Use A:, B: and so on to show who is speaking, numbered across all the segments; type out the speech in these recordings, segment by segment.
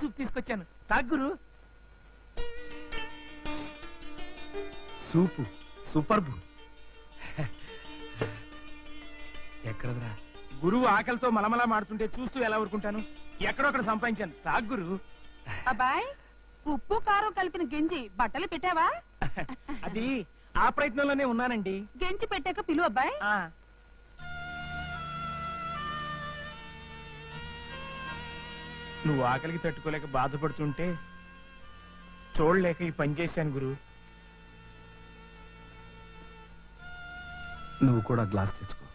A: Soup తీసుకొచ్చాను. తాగురు soup superb ఎక్కడదరా? గురువు ఆకలితో మలమలా మాడుతుంటే చూస్తూ ఎలా ఊరుకుంటాను? ఎక్కడొక్కడ సంపాదించాను. తాగురు
B: అబ్బాయ్ ఉప్పు కారం కలిపిన గెంజి బట్టలు పెట్టావా?
A: అది ఆ ప్రయత్నంలోనే ఉన్నానండి.
B: గెంజి పెట్టాక పిలువు అబ్బాయ్.
A: నువ్వు ఆకలికి తట్టుకోలేక బాధపడుతుంటే చూడలేక ఈ పని చేశాను గురు.
C: నువ్వు కూడా గ్లాస్ తెచ్చుకో.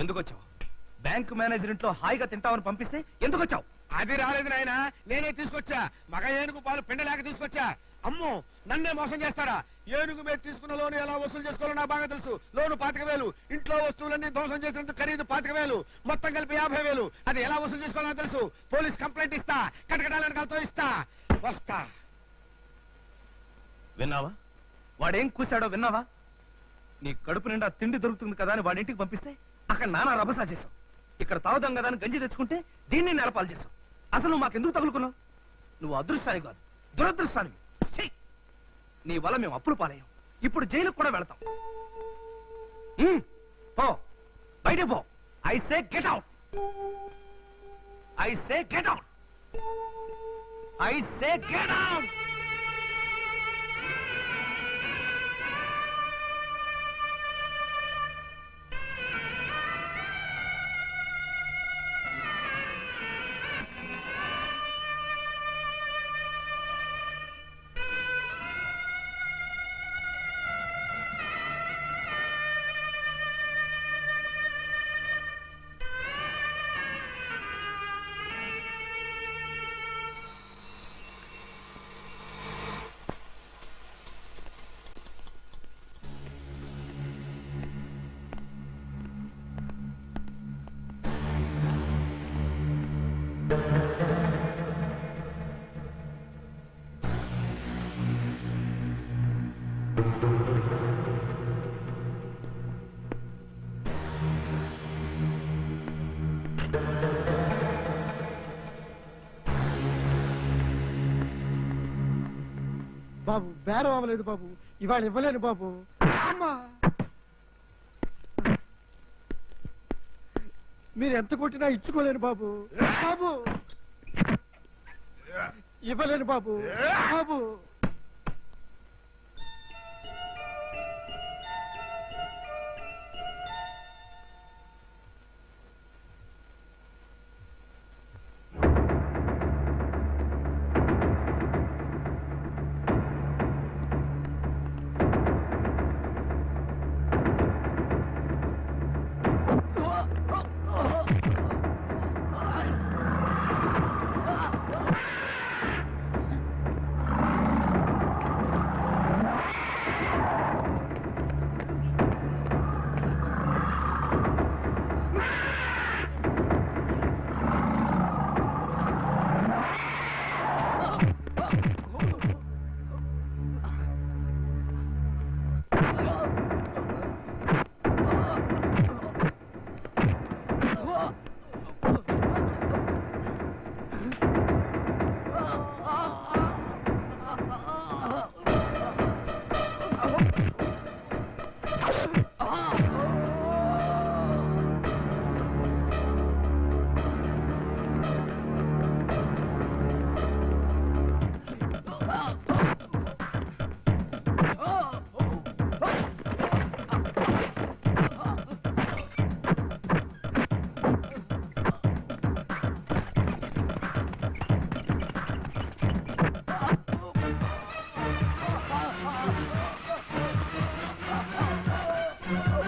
D: ఎందుకు వచ్చావు? బ్యాంక్ మేనేజర్ ఇంట్లో హాయిగా తింటామని పంపిస్తే ఎందుకు వచ్చావు?
E: అది రాలేదు నాయన. నేనే తీసుకొచ్చా. మగ ఏనుగు పాలు పిండలేక తీసుకొచ్చా. అమ్మో నన్నే మోసం చేస్తారా? ఏనుగు మీద తీసుకున్న లోను ఎలా వసూలు చేసుకోవాలో నాకు బాగా తెలుసు. లోను పాతిక వేలు. ఇంట్లో వస్తువులన్నీ ధ్వంసం చేసినందుకు ఖరీదు పాతిక వేలు. మొత్తం కలిపి యాభై వేలు. అది ఎలా వసూలు చేసుకోవాలో తెలుసు. పోలీస్ కంప్లైంట్ ఇస్తా. కటకటాలని కలతో ఇస్తా. వస్తా.
D: విన్నావా? వాడేం కూశాడో విన్నావా? నీ కడుపు నిండా తిండి దొరుకుతుంది కదా అని వాడి ఇంటికి పంపిస్తే అక్కడ నానా రభసా చేసావు ఇక్కడ తాగుదాం కదా అని గంజి తెచ్చుకుంటే దీన్ని నెలపాలు చేశావు. అసలు నువ్వు మాకెందుకు తగులుకున్నావు? నువ్వు అదృష్టాన్ని కాదు దురదృష్టాన్ని నీ వల్ల మేము అప్పులు పాలయ్యాం. ఇప్పుడు జైలుకు కూడా వెళతాం. పో. బయట పో. I say get out I say get out I say get out
F: బాబు బేరం అవ్వలేదు బాబు. ఇవాళ ఇవ్వలేను బాబు. అమ్మా! మీరు ఎంత కొట్టినా ఇచ్చుకోలేను బాబు. బాబు! ఇవ్వలేను బాబు. బాబు!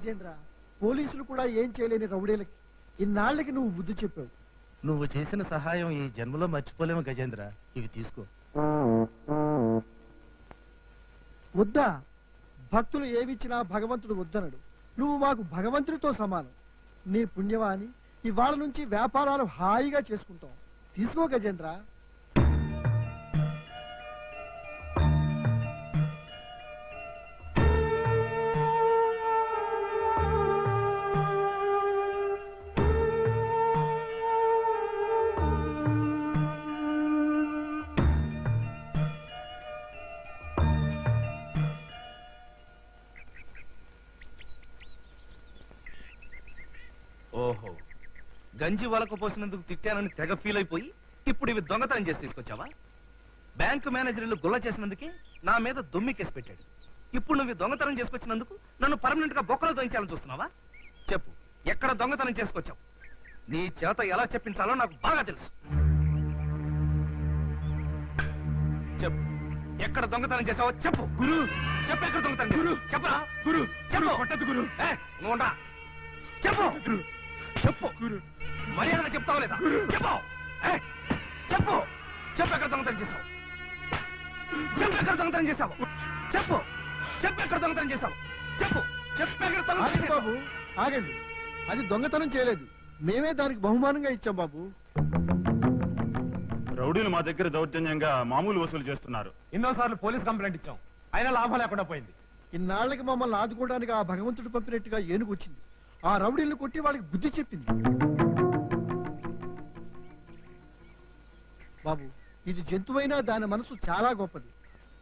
F: గజేంద్ర పోలీసులు కూడా ఏం చేయలేని రౌడీలకి ఇన్నాళ్ళకి నువ్వు బుద్ధి చెప్పావు.
G: నువ్వు చేసిన సహాయం ఈ జన్మలో మర్చిపోలేము గజేంద్ర. ఇవి తీసుకో.
F: వద్దా? భక్తులు ఏమిచ్చినా భగవంతుడు వద్దనడు. నువ్వు మాకు భగవంతుడితో సమానం. నీ పుణ్యవాని ఇవాళ నుంచి వ్యాపారాలు హాయిగా చేసుకుంటాం. తీసుకో గజేంద్ర.
D: గంజి వలకు పోసినందుకు తిట్టానని తెగ ఫీల్ అయిపోయి ఇప్పుడు ఇవి దొంగతనం చేసి తీసుకొచ్చావా? బ్యాంకు మేనేజర్లు గుల్ల చేసినందుకే నా మీద దొమ్మి కేసు పెట్టాడు. ఇప్పుడు నువ్వు దొంగతనం చేసుకొచ్చినందుకు నన్ను పర్మనెంట్గా బొక్కలో దొంచాలని చూస్తున్నావా? చెప్పు ఎక్కడ దొంగతనం చేసుకొచ్చావు? నీ చేత ఎలా చెప్పించాలో నాకు బాగా తెలుసు. చెప్పు ఎక్కడ దొంగతనం చేసావో చెప్పు. గురు! చెప్పు ఎక్కడ దొంగతనం గురు! చెప్పరా?
H: గురు!
D: చెప్పు.
H: కొట్టదు గురు!
D: నువ్వు? చెప్పు. చెప్పు.
H: గురు.
D: మర్యాదగా చెప్తావా లేదా? చెప్పు. ఏ, చెప్పు. చెప్పు ఎక్కడ దొంగతనం చేసావు చెప్పు ఎక్కడ దొంగతనం చేసావు చెప్పు. చెప్పు ఎక్కడ దొంగతనం చేసావు చెప్పు. చెప్పు ఎక్కడ దొంగతనం
F: బాబు. ఆగండి. అది దొంగతనం చేయలేదు. మేమే దానికి బహుమానంగా ఇచ్చాం బాబు.
I: రౌడీలు మా దగ్గర దౌర్జన్యంగా మామూలు వసూలు చేస్తున్నారు.
H: ఎన్నోసార్లు పోలీస్ కంప్లైంట్ ఇచ్చాం. అయినా లాభం లేకుండా పోయింది.
F: ఇన్నాళ్ళకి మమ్మల్ని ఆదుకోవడానికి ఆ భగవంతుడు పంపినట్టుగా ఏనుగు వచ్చింది. ఆ రౌడీలను కొట్టి వాళ్ళకి బుద్ధి చెప్పింది. బాబు ఇది జంతువైనా దాని మనసు చాలా గొప్పది.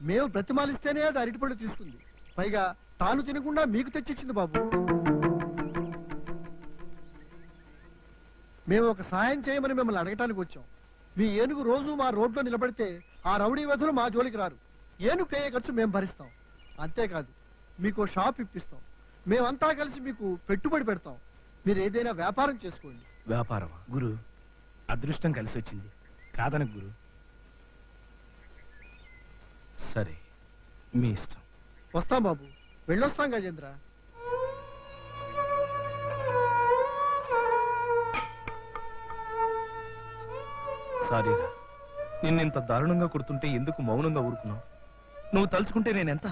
F: మేము బ్రతిమాలిస్తేనే అది అరటిపళ్ళు తీసుకుంది. పైగా తాను తినకుండా మీకు తెచ్చిచ్చింది బాబు. మేము ఒక సాయం చేయమని మిమ్మల్ని అడగటానికి వచ్చాం. మీ ఏనుగు రోజు మా రోడ్లో నిలబడితే ఆ రౌడీ వధులు మా జోలికి రారు. ఏనుగు అయ్యే ఖర్చు మేము భరిస్తాం. అంతేకాదు మీకు షాప్ ఇప్పిస్తాం. మేమంతా కలిసి మీకు పెట్టుబడి పెడతాం. మీరు ఏదైనా వ్యాపారం చేసుకోండి.
H: వ్యాపారమా? గురు అదృష్టం కలిసి వచ్చింది. కాదనకు గురు.
D: సరే మీ ఇష్టం.
F: వస్తాం బాబు. వెళ్ళొస్తాం గజేంద్ర.
D: సారీరా నిన్నింత దారుణంగా కొడుతుంటే ఎందుకు మౌనంగా ఊరుకున్నావు? నువ్వు తలుచుకుంటే నేనెంత?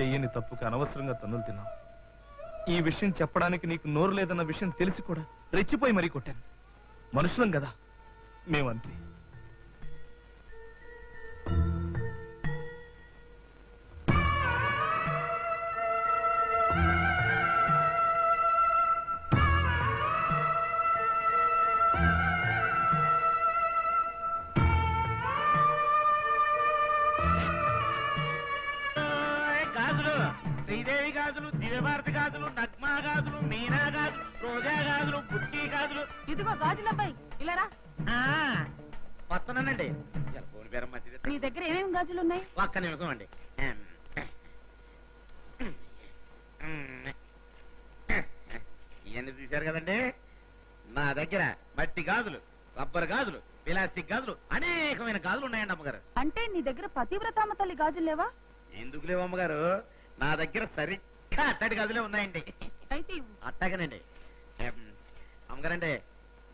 D: చెయ్యని తప్పుకి అనవసరంగా తన్నులు తిన్నావు. ఈ విషయం చెప్పడానికి నీకు నోరు లేదన్న విషయం తెలిసి కూడా రెచ్చిపోయి మరీ కొట్టాను. మనుషులం కదా. మేమంతే.
H: గాజులు నగ్మా గాజులు మీనా గాజులు రోజా గాజులు బుట్టి గాజులు.
B: ఇదిగో గాజులబ్బాయి ఇలారా
H: వస్తున్నానండి. ఫోన్ పేరు మంచిది.
B: నీ దగ్గర ఏమేమి గాజులు ఉన్నాయి?
H: ఒక్క నిమిషం అండి. ఇవన్నీ చూశారు కదండి? నా దగ్గర మట్టి గాజులు రబ్బర్ గాజులు ప్లాస్టిక్ గాజులు అనేకమైన గాజులు ఉన్నాయండి అమ్మగారు.
B: అంటే నీ దగ్గర పతివ్రతామ తల్లి గాజులు లేవా?
H: ఎందుకు లేవు అమ్మగారు? నా దగ్గర సరిగ్గా అట్టడి గాజులే ఉన్నాయండి
B: అయితే ఇవ్వు.
H: అట్టగనండి అమ్మగారండి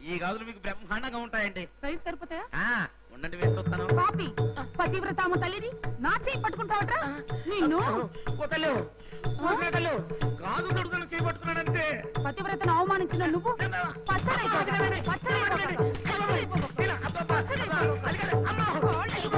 H: ఈ గాజులు మీకు బ్రహ్మాండంగా ఉంటాయండి
B: ప్రైస్ సరిపోతాయా
H: ఆ ఉండండి వేసి చూస్తాను
B: పాపి పతివ్రతామ తల్లిని నా చేయి పట్టుకుంటావట్రా నిన్ను
H: కోతలు కోతలు గాజు దొడుకుని చేపట్టుకున్నాడంతే
B: పతివ్రతను అవమానించిన నువ్వు పచ్చడైపోతావు. పచ్చడైపోతావు. పచ్చడైపోతావు. పచ్చడైపోతావు.